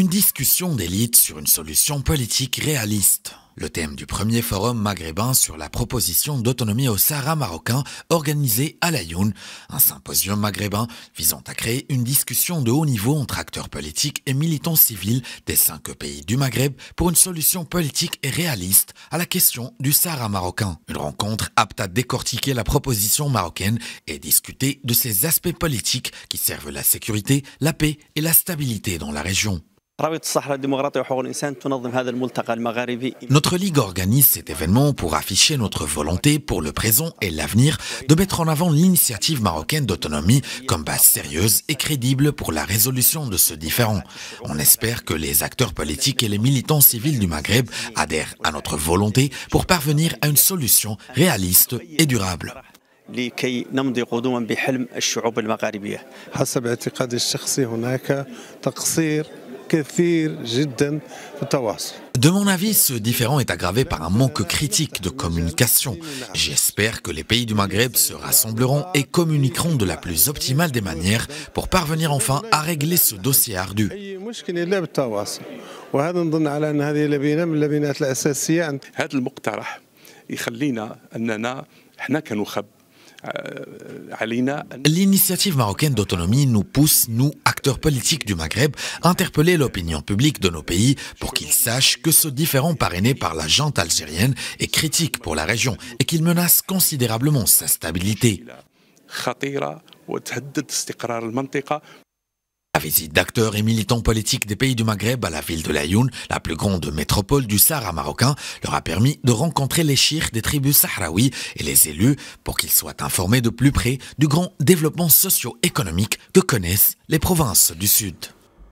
Une discussion d'élite sur une solution politique réaliste. Le thème du premier forum maghrébin sur la proposition d'autonomie au Sahara marocain organisé à Laayoune, un symposium maghrébin visant à créer une discussion de haut niveau entre acteurs politiques et militants civils des cinq pays du Maghreb pour une solution politique et réaliste à la question du Sahara marocain. Une rencontre apte à décortiquer la proposition marocaine et discuter de ses aspects politiques qui servent la sécurité, la paix et la stabilité dans la région. Notre Ligue organise cet événement pour afficher notre volonté pour le présent et l'avenir de mettre en avant l'initiative marocaine d'autonomie comme base sérieuse et crédible pour la résolution de ce différend. On espère que les acteurs politiques et les militants civils du Maghreb adhèrent à notre volonté pour parvenir à une solution réaliste et durable. De mon avis, ce différend est aggravé par un manque critique de communication. J'espère que les pays du Maghreb se rassembleront et communiqueront de la plus optimale des manières pour parvenir enfin à régler ce dossier ardu. L'initiative marocaine d'autonomie nous pousse, nous, acteurs politiques du Maghreb, à interpeller l'opinion publique de nos pays pour qu'ils sachent que ce différent parrainé par la jante algérienne est critique pour la région et qu'il menace considérablement sa stabilité. La visite d'acteurs et militants politiques des pays du Maghreb à la ville de Laayoune, la plus grande métropole du Sahara marocain, leur a permis de rencontrer les chirs des tribus sahraouis et les élus pour qu'ils soient informés de plus près du grand développement socio-économique que connaissent les provinces du Sud.